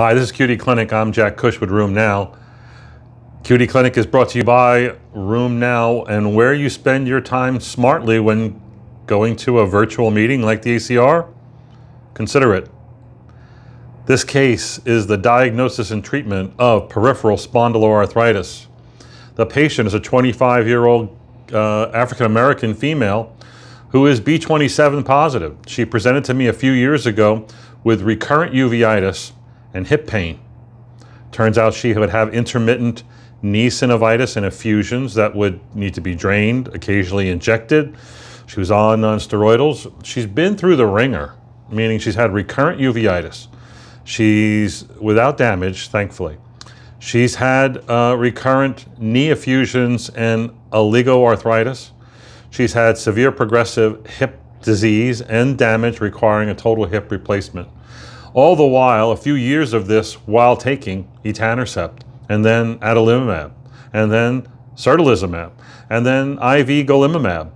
Hi, this is QD Clinic. I'm Jack Cush with RheumNow. QD Clinic is brought to you by RheumNow and where you spend your time smartly when going to a virtual meeting like the ACR. Consider it. This case is the diagnosis and treatment of peripheral spondyloarthritis. The patient is a 25 year old uh, African American female who is B27 positive. She presented to me a few years ago with recurrent uveitis and hip pain. Turns out she would have intermittent knee synovitis and effusions that would need to be drained, occasionally injected. She was on, on steroidals. She's been through the ringer, meaning she's had recurrent uveitis. She's without damage, thankfully. She's had uh, recurrent knee effusions and oligoarthritis. She's had severe progressive hip disease and damage requiring a total hip replacement. All the while, a few years of this while taking etanercept, and then adalimumab, and then certolizumab, and then IV golimumab.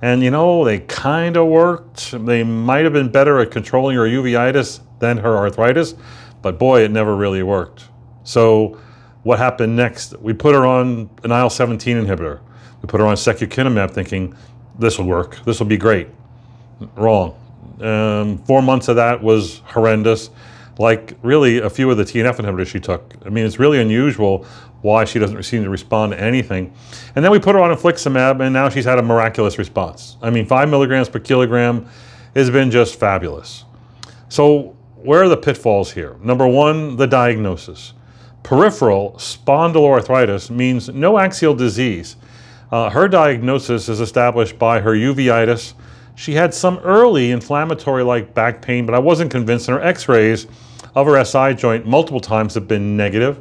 And you know, they kind of worked. They might have been better at controlling her uveitis than her arthritis, but boy, it never really worked. So what happened next? We put her on an IL-17 inhibitor. We put her on secukinumab thinking, this will work, this will be great. Wrong. Um, four months of that was horrendous, like really a few of the TNF inhibitors she took. I mean, it's really unusual why she doesn't seem to respond to anything. And then we put her on infliximab, and now she's had a miraculous response. I mean, five milligrams per kilogram has been just fabulous. So where are the pitfalls here? Number one, the diagnosis. Peripheral spondyloarthritis means no axial disease. Uh, her diagnosis is established by her uveitis, she had some early inflammatory like back pain, but I wasn't convinced. And her x-rays of her SI joint multiple times have been negative.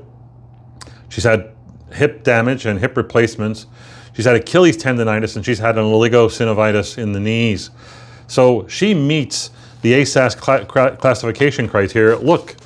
She's had hip damage and hip replacements. She's had Achilles tendonitis and she's had an oligosynovitis in the knees. So she meets the ASAS cl classification criteria. Look,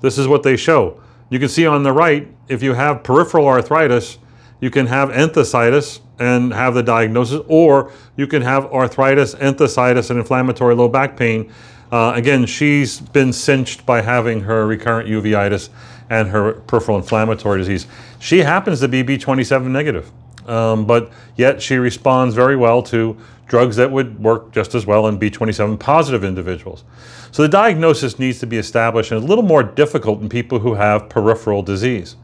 this is what they show. You can see on the right, if you have peripheral arthritis, you can have enthesitis and have the diagnosis, or you can have arthritis, enthesitis, and inflammatory low back pain. Uh, again, she's been cinched by having her recurrent uveitis and her peripheral inflammatory disease. She happens to be B27 negative, um, but yet she responds very well to drugs that would work just as well in B27 positive individuals. So the diagnosis needs to be established and a little more difficult in people who have peripheral disease.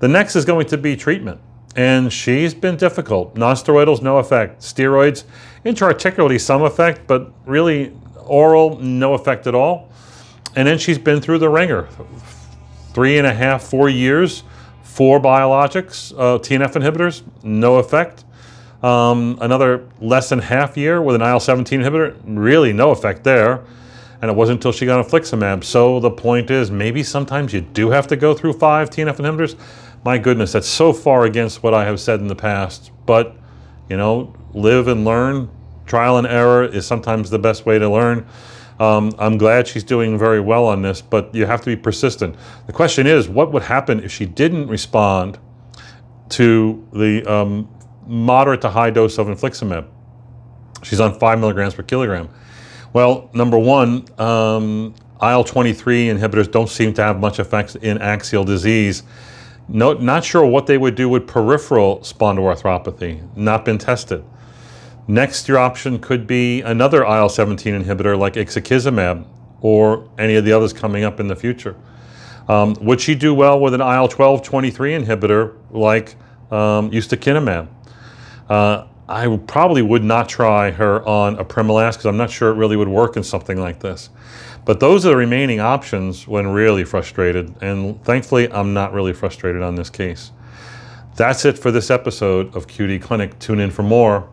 The next is going to be treatment. And she's been difficult. Non-steroidals, no effect. Steroids, intra-articularly some effect, but really oral, no effect at all. And then she's been through the ringer. Three and a half, four years, four biologics, uh, TNF inhibitors, no effect. Um, another less than half year with an IL-17 inhibitor, really no effect there. And it wasn't until she got infliximab. So the point is, maybe sometimes you do have to go through five TNF inhibitors my goodness, that's so far against what I have said in the past. But, you know, live and learn. Trial and error is sometimes the best way to learn. Um, I'm glad she's doing very well on this, but you have to be persistent. The question is, what would happen if she didn't respond to the um, moderate to high dose of infliximab? She's on five milligrams per kilogram. Well, number one, um, IL-23 inhibitors don't seem to have much effect in axial disease. No, not sure what they would do with peripheral spondyloarthropathy. Not been tested. Next, your option could be another IL-17 inhibitor like ixekizumab or any of the others coming up in the future. Um, would she do well with an IL-12-23 inhibitor like um, ustekinumab? Uh, I probably would not try her on a apremilast because I'm not sure it really would work in something like this. But those are the remaining options when really frustrated. And thankfully, I'm not really frustrated on this case. That's it for this episode of QD Clinic. Tune in for more.